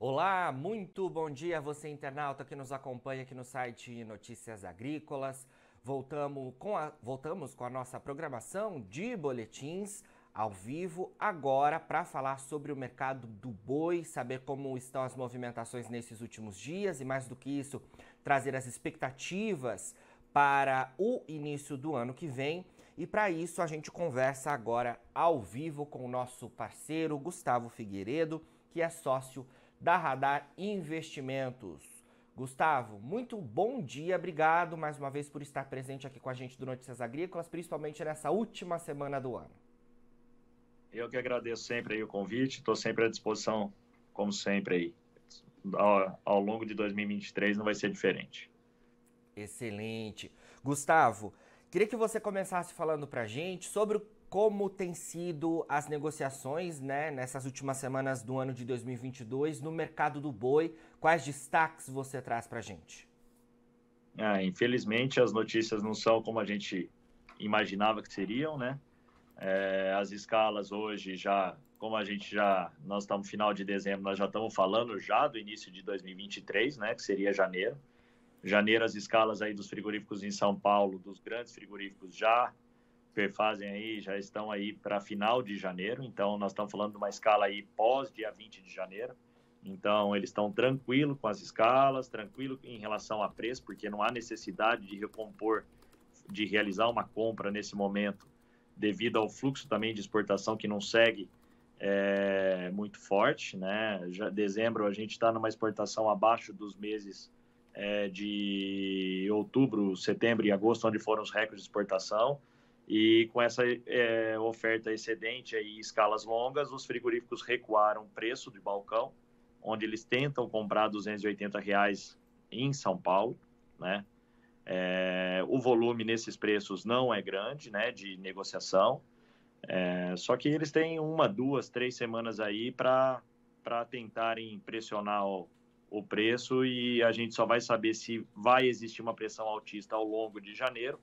Olá, muito bom dia você internauta que nos acompanha aqui no site Notícias Agrícolas. Voltamos com a, voltamos com a nossa programação de boletins ao vivo agora para falar sobre o mercado do boi, saber como estão as movimentações nesses últimos dias e mais do que isso, trazer as expectativas para o início do ano que vem. E para isso a gente conversa agora ao vivo com o nosso parceiro Gustavo Figueiredo, que é sócio da Radar Investimentos. Gustavo, muito bom dia, obrigado mais uma vez por estar presente aqui com a gente do Notícias Agrícolas, principalmente nessa última semana do ano. Eu que agradeço sempre aí o convite, estou sempre à disposição, como sempre aí. Ao, ao longo de 2023 não vai ser diferente. Excelente. Gustavo, queria que você começasse falando para a gente sobre como tem sido as negociações né, nessas últimas semanas do ano de 2022 no mercado do boi. Quais destaques você traz para a gente? Ah, infelizmente, as notícias não são como a gente imaginava que seriam, né? É, as escalas hoje já, como a gente já, nós estamos no final de dezembro, nós já estamos falando já do início de 2023, né? Que seria janeiro. Janeiro, as escalas aí dos frigoríficos em São Paulo, dos grandes frigoríficos já perfazem aí, já estão aí para final de janeiro, então nós estamos falando de uma escala aí pós dia 20 de janeiro. Então eles estão tranquilos com as escalas, tranquilo em relação a preço, porque não há necessidade de recompor, de realizar uma compra nesse momento, devido ao fluxo também de exportação que não segue é, muito forte, né? Já dezembro a gente está numa exportação abaixo dos meses é, de outubro, setembro e agosto, onde foram os recordes de exportação. E com essa é, oferta excedente e escalas longas, os frigoríficos recuaram o preço de balcão, onde eles tentam comprar 280 reais em São Paulo, né? É, o volume nesses preços não é grande, né, de negociação. É, só que eles têm uma, duas, três semanas aí para tentarem pressionar o, o preço e a gente só vai saber se vai existir uma pressão altista ao longo de janeiro,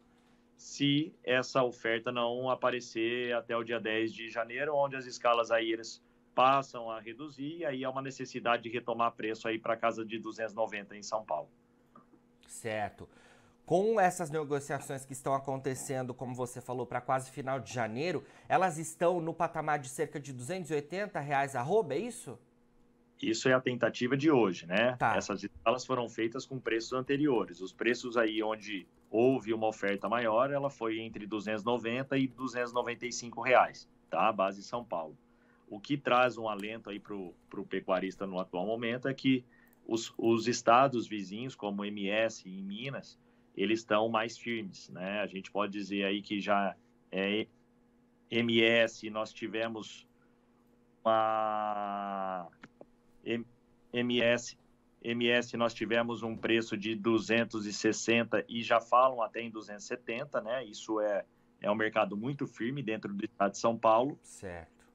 se essa oferta não aparecer até o dia 10 de janeiro, onde as escalas aéreas passam a reduzir e aí há uma necessidade de retomar preço aí para casa de 290 em São Paulo. Certo. Com essas negociações que estão acontecendo, como você falou, para quase final de janeiro, elas estão no patamar de cerca de 280 reais arroba, é isso? Isso é a tentativa de hoje, né? Tá. Essas escalas foram feitas com preços anteriores. Os preços aí onde houve uma oferta maior, ela foi entre 290 e 295 reais, tá? Base São Paulo. O que traz um alento aí para o pecuarista no atual momento é que os, os estados vizinhos, como MS e Minas, eles estão mais firmes, né? A gente pode dizer aí que já é MS, nós tivemos uma MS, MS nós tivemos um preço de 260 e já falam até em 270, né? Isso é, é um mercado muito firme dentro do estado de São Paulo. Certo.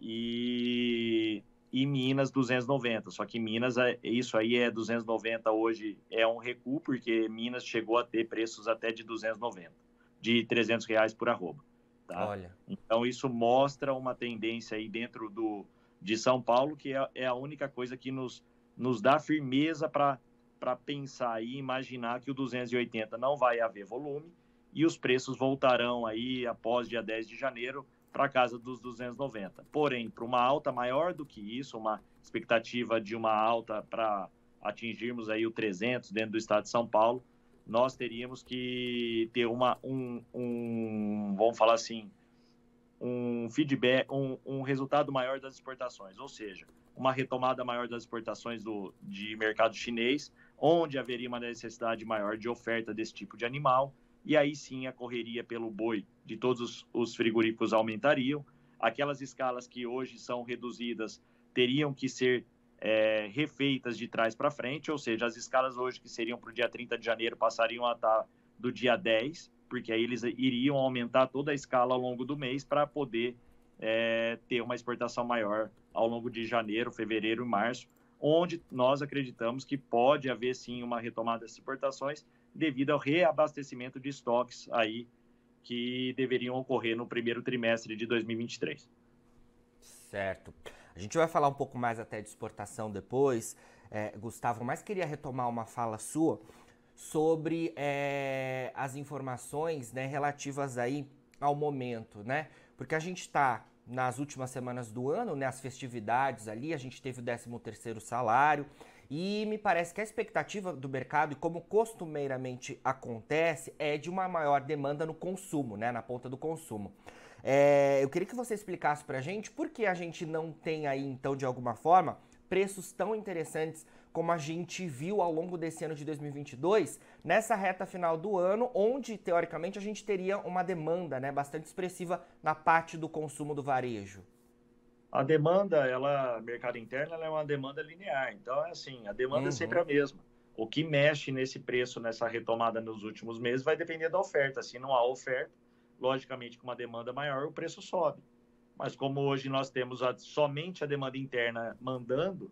E, e Minas 290, só que Minas, é, isso aí é 290 hoje, é um recuo, porque Minas chegou a ter preços até de 290, de 300 reais por arroba. Tá? Olha. Então isso mostra uma tendência aí dentro do, de São Paulo, que é, é a única coisa que nos, nos dá firmeza para pensar e imaginar que o 280 não vai haver volume e os preços voltarão aí após dia 10 de janeiro para casa dos 290. Porém, para uma alta maior do que isso, uma expectativa de uma alta para atingirmos aí o 300 dentro do estado de São Paulo, nós teríamos que ter uma um, um vamos falar assim, um feedback, um, um, resultado maior das exportações, ou seja, uma retomada maior das exportações do, de mercado chinês, onde haveria uma necessidade maior de oferta desse tipo de animal, e aí sim a correria pelo boi de todos os, os frigoríficos aumentariam. Aquelas escalas que hoje são reduzidas teriam que ser é, refeitas de trás para frente, ou seja, as escalas hoje que seriam para o dia 30 de janeiro passariam a estar do dia 10, porque aí eles iriam aumentar toda a escala ao longo do mês para poder é, ter uma exportação maior ao longo de janeiro, fevereiro e março, onde nós acreditamos que pode haver sim uma retomada das exportações devido ao reabastecimento de estoques aí que deveriam ocorrer no primeiro trimestre de 2023. Certo. A gente vai falar um pouco mais até de exportação depois, é, Gustavo, mas queria retomar uma fala sua sobre é, as informações né, relativas aí ao momento, né? Porque a gente está nas últimas semanas do ano, né, as festividades ali, a gente teve o 13 terceiro salário, e me parece que a expectativa do mercado, e como costumeiramente acontece, é de uma maior demanda no consumo, né, na ponta do consumo. É, eu queria que você explicasse para a gente por que a gente não tem aí, então, de alguma forma, preços tão interessantes como a gente viu ao longo desse ano de 2022, nessa reta final do ano, onde teoricamente a gente teria uma demanda né, bastante expressiva na parte do consumo do varejo. A demanda, ela, mercado interno, ela é uma demanda linear. Então, é assim, a demanda uhum. é sempre a mesma. O que mexe nesse preço, nessa retomada nos últimos meses, vai depender da oferta. Se não há oferta, logicamente, com uma demanda maior, o preço sobe. Mas como hoje nós temos a, somente a demanda interna mandando,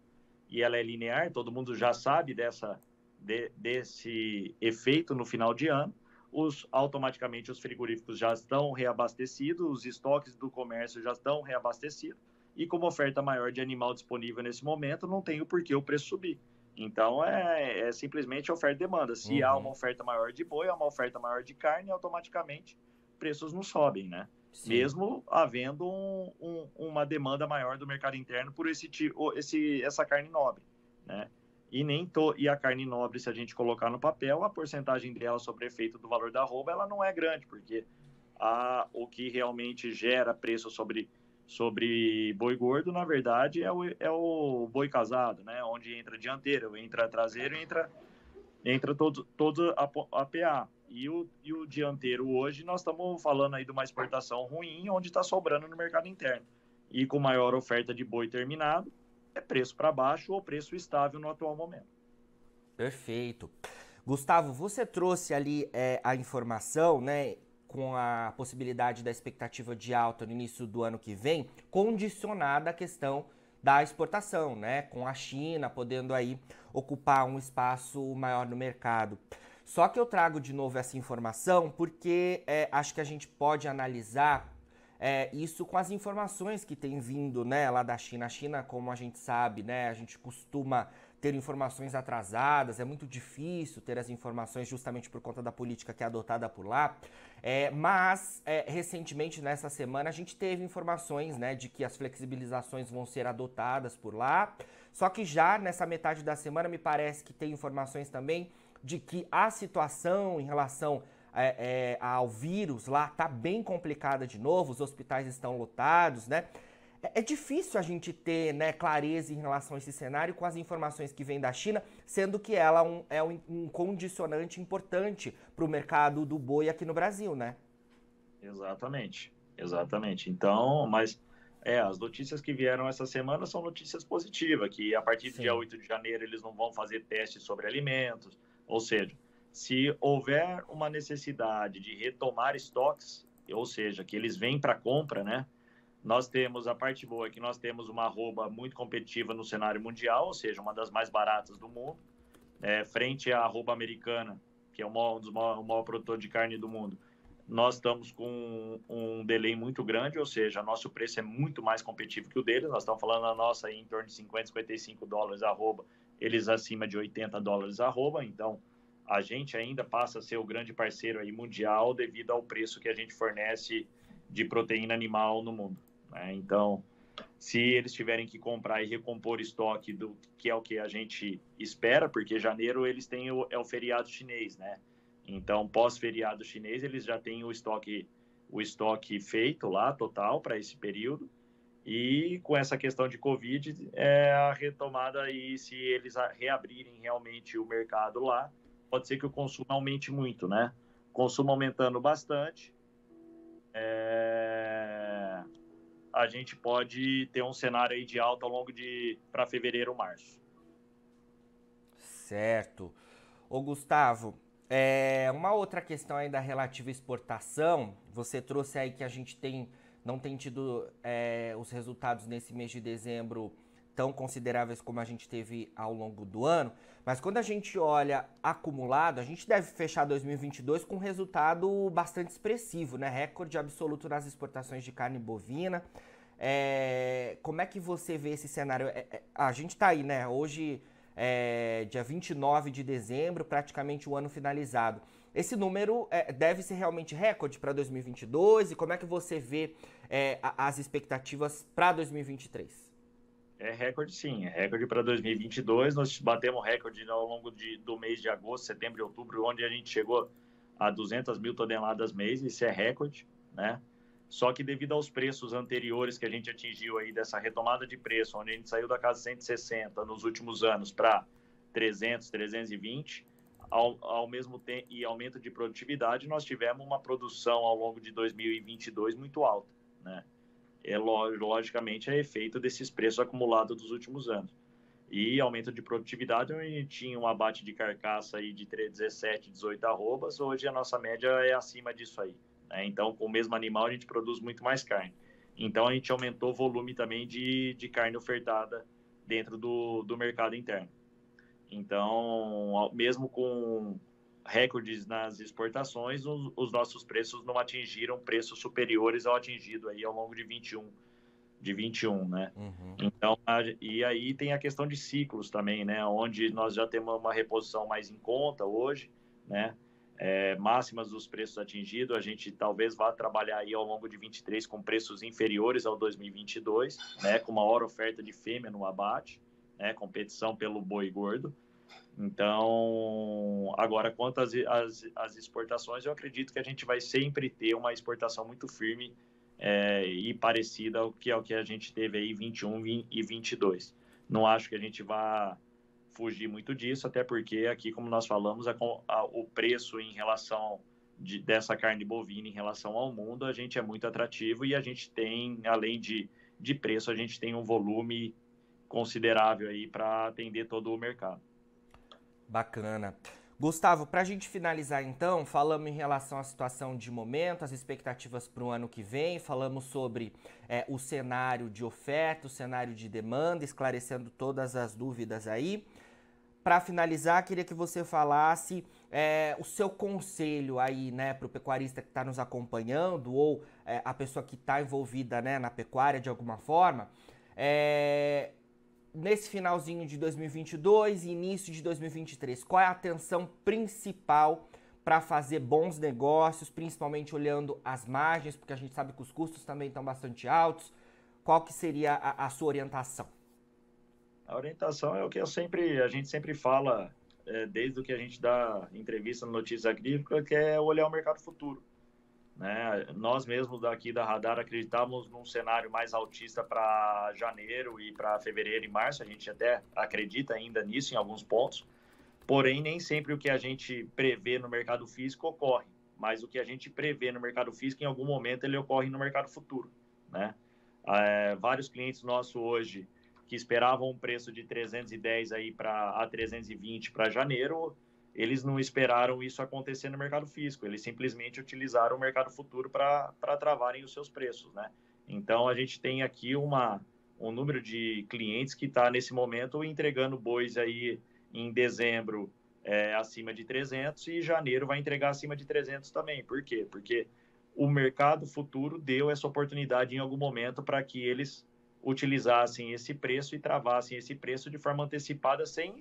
e ela é linear, todo mundo já sabe dessa, de, desse efeito no final de ano, os, automaticamente os frigoríficos já estão reabastecidos, os estoques do comércio já estão reabastecidos, e como oferta maior de animal disponível nesse momento, não tem o porquê o preço subir. Então é, é simplesmente oferta e demanda. Se uhum. há uma oferta maior de boi, há uma oferta maior de carne, automaticamente preços não sobem, né? Sim. mesmo havendo um, um, uma demanda maior do mercado interno por esse tipo, esse, essa carne nobre, né? E nem to, e a carne nobre, se a gente colocar no papel, a porcentagem dela sobre efeito do valor da arroba, ela não é grande, porque a, o que realmente gera preço sobre sobre boi gordo, na verdade, é o, é o boi casado, né? Onde entra dianteiro, entra traseiro, entra entra todo, todo a, a PA. E o, e o dianteiro hoje, nós estamos falando aí de uma exportação ruim, onde está sobrando no mercado interno. E com maior oferta de boi terminado, é preço para baixo ou preço estável no atual momento. Perfeito. Gustavo, você trouxe ali é, a informação, né, com a possibilidade da expectativa de alta no início do ano que vem, condicionada à questão da exportação, né, com a China podendo aí ocupar um espaço maior no mercado. Só que eu trago de novo essa informação porque é, acho que a gente pode analisar é, isso com as informações que tem vindo né, lá da China. A China, como a gente sabe, né, a gente costuma ter informações atrasadas, é muito difícil ter as informações justamente por conta da política que é adotada por lá. É, mas, é, recentemente, nessa semana, a gente teve informações né, de que as flexibilizações vão ser adotadas por lá. Só que já nessa metade da semana, me parece que tem informações também de que a situação em relação é, é, ao vírus lá tá bem complicada de novo, os hospitais estão lotados, né? É, é difícil a gente ter né, clareza em relação a esse cenário com as informações que vêm da China, sendo que ela um, é um, um condicionante importante para o mercado do boi aqui no Brasil, né? Exatamente, exatamente. Então, mas é, as notícias que vieram essa semana são notícias positivas, que a partir do Sim. dia 8 de janeiro eles não vão fazer testes sobre alimentos, ou seja, se houver uma necessidade de retomar estoques, ou seja, que eles vêm para compra, né? Nós temos a parte boa é que nós temos uma arroba muito competitiva no cenário mundial, ou seja, uma das mais baratas do mundo, é, frente à arroba americana, que é o maior, um dos maior, o maior de carne do mundo. Nós estamos com um delay muito grande, ou seja, nosso preço é muito mais competitivo que o deles. Nós estamos falando a nossa em torno de 50, 55 dólares arroba eles acima de 80 dólares arroba, então a gente ainda passa a ser o grande parceiro aí mundial devido ao preço que a gente fornece de proteína animal no mundo. Né? Então, se eles tiverem que comprar e recompor estoque do que é o que a gente espera, porque janeiro eles têm o, é o feriado chinês, né? Então, pós-feriado chinês, eles já têm o estoque o estoque feito lá total para esse período. E com essa questão de Covid, é a retomada aí, se eles reabrirem realmente o mercado lá, pode ser que o consumo aumente muito, né? Consumo aumentando bastante, é... a gente pode ter um cenário aí de alta ao longo de para fevereiro, março. Certo. Ô Gustavo, é, uma outra questão ainda relativa à exportação, você trouxe aí que a gente tem não tem tido é, os resultados nesse mês de dezembro tão consideráveis como a gente teve ao longo do ano, mas quando a gente olha acumulado, a gente deve fechar 2022 com um resultado bastante expressivo, né? Recorde absoluto nas exportações de carne bovina. é, como é que você vê esse cenário? É, é, a gente está aí, né? Hoje, é, dia 29 de dezembro, praticamente o ano finalizado. Esse número é, deve ser realmente recorde para 2022 e como é que você vê é, as expectativas para 2023? É recorde sim, é recorde para 2022. Nós batemos recorde ao longo de, do mês de agosto, setembro e outubro, onde a gente chegou a 200 mil toneladas mês, isso é recorde, né? Só que devido aos preços anteriores que a gente atingiu aí dessa retomada de preço, onde a gente saiu da casa 160 nos últimos anos para 300, 320, ao, ao mesmo tempo e aumento de produtividade, nós tivemos uma produção ao longo de 2022 muito alta, né? É logicamente é efeito desses preços acumulados dos últimos anos. E aumento de produtividade, a gente tinha um abate de carcaça aí de 17, 18 arrobas, hoje a nossa média é acima disso aí. Né? Então, com o mesmo animal, a gente produz muito mais carne. Então, a gente aumentou o volume também de, de carne ofertada dentro do, do mercado interno. Então, mesmo com recordes nas exportações, os, os, nossos preços não atingiram preços superiores ao atingido aí ao longo de 21 de 21, né? Uhum. Então, a, e aí tem a questão de ciclos também, né? Onde nós já temos uma reposição mais em conta hoje, né? É, máximas dos preços atingidos, a gente talvez vá trabalhar aí ao longo de 23 com preços inferiores ao 2022, né? Com maior oferta de fêmea no abate, né? Competição pelo boi gordo. Então, agora, quanto às, às, às exportações, eu acredito que a gente vai sempre ter uma exportação muito firme é, e parecida ao que, ao que a gente teve aí 21 e 22. Não acho que a gente vá fugir muito disso, até porque aqui, como nós falamos, a, a, o preço em relação de, dessa carne bovina em relação ao mundo, a gente é muito atrativo e a gente tem, além de, de preço, a gente tem um volume considerável aí para atender todo o mercado. Bacana. Gustavo, para a gente finalizar então, falamos em relação à situação de momento, as expectativas para o ano que vem, falamos sobre é, o cenário de oferta, o cenário de demanda, esclarecendo todas as dúvidas aí. Para finalizar, queria que você falasse é, o seu conselho aí, né, para o pecuarista que está nos acompanhando ou é, a pessoa que está envolvida, né, na pecuária de alguma forma. É, nesse finalzinho de 2022 e início de 2023? Qual é a atenção principal para fazer bons negócios, principalmente olhando as margens, porque a gente sabe que os custos também estão bastante altos. Qual que seria a, a sua orientação? A orientação é o que eu sempre, a gente sempre fala, é, desde o que a gente dá entrevista no Notícias Agrícolas, que é olhar o mercado futuro. Né? Nós mesmos daqui da Radar acreditamos num cenário mais altista para janeiro e para fevereiro e março. A gente até acredita ainda nisso em alguns pontos. Porém, nem sempre o que a gente prevê no mercado físico ocorre. Mas o que a gente prevê no mercado físico, em algum momento, ele ocorre no mercado futuro. Né? É, vários clientes nossos hoje que esperavam um preço de 310 aí para a 320 para janeiro, eles não esperaram isso acontecer no mercado físico, eles simplesmente utilizaram o mercado futuro para travarem os seus preços, né? Então, a gente tem aqui uma, um número de clientes que está, nesse momento, entregando bois aí em dezembro é, acima de 300 e janeiro vai entregar acima de 300 também. Por quê? Porque o mercado futuro deu essa oportunidade em algum momento para que eles utilizassem esse preço e travassem esse preço de forma antecipada sem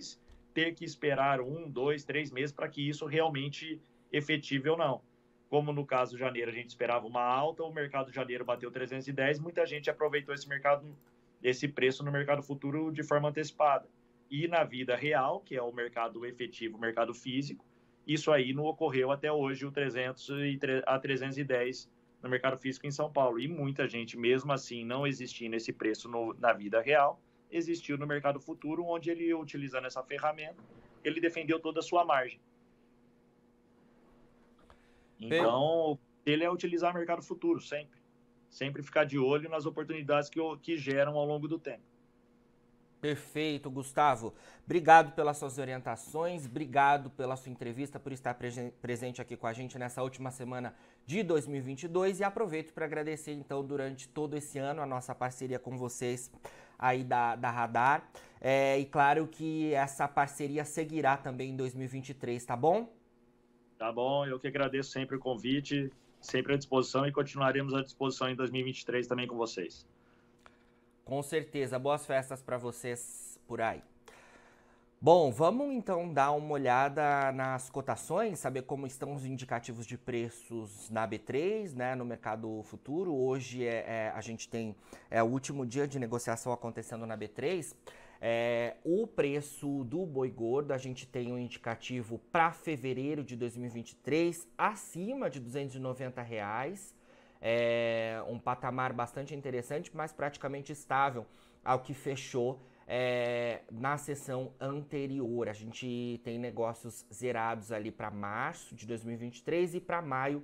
ter que esperar um, dois, três meses para que isso realmente efetive ou não. Como no caso de janeiro a gente esperava uma alta, o mercado de janeiro bateu 310, muita gente aproveitou esse mercado, esse preço no mercado futuro de forma antecipada. E na vida real, que é o mercado efetivo, o mercado físico, isso aí não ocorreu até hoje o 300 a 310 no mercado físico em São Paulo. E muita gente, mesmo assim, não existindo esse preço no, na vida real, existiu no mercado futuro, onde ele, utilizando essa ferramenta, ele defendeu toda a sua margem. Então, ele é utilizar o mercado futuro, sempre. Sempre ficar de olho nas oportunidades que, que geram ao longo do tempo. Perfeito, Gustavo. Obrigado pelas suas orientações, obrigado pela sua entrevista, por estar presente aqui com a gente nessa última semana de 2022 e aproveito para agradecer então durante todo esse ano a nossa parceria com vocês aí da, da Radar. É, e claro que essa parceria seguirá também em 2023, tá bom? Tá bom, eu que agradeço sempre o convite, sempre à disposição e continuaremos à disposição em 2023 também com vocês. Com certeza. Boas festas para vocês por aí. Bom, vamos então dar uma olhada nas cotações, saber como estão os indicativos de preços na B3, né, no mercado futuro. Hoje é, é a gente tem é, o último dia de negociação acontecendo na B3. É, o preço do boi gordo, a gente tem um indicativo para fevereiro de 2023 acima de 290 reais. É um patamar bastante interessante, mas praticamente estável ao que fechou é, na sessão anterior. A gente tem negócios zerados ali para março de 2023 e para maio,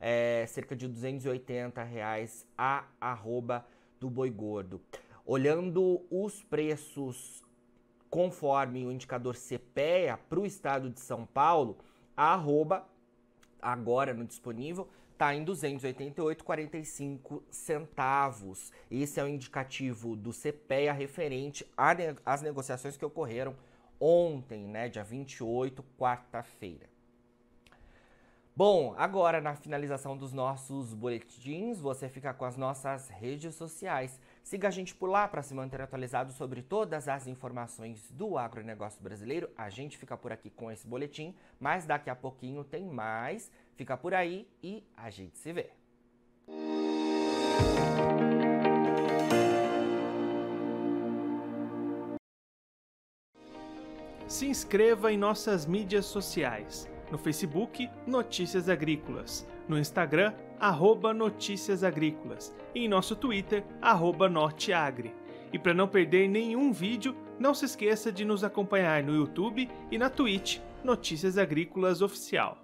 é, cerca de 280 reais a arroba do boi gordo. Olhando os preços conforme o indicador CPEA para o estado de São Paulo, a arroba agora no disponível está em 288,45 centavos. Esse é o indicativo do CPEA referente às negociações que ocorreram ontem, né, dia 28, quarta-feira. Bom, agora na finalização dos nossos boletins, você fica com as nossas redes sociais. Siga a gente por lá para se manter atualizado sobre todas as informações do agronegócio brasileiro. A gente fica por aqui com esse boletim, mas daqui a pouquinho tem mais. Fica por aí e a gente se vê. Se inscreva em nossas mídias sociais no Facebook Notícias Agrícolas, no Instagram arroba Notícias Agrícolas e em nosso Twitter arroba Norteagri. E para não perder nenhum vídeo, não se esqueça de nos acompanhar no YouTube e na Twitch Notícias Agrícolas Oficial.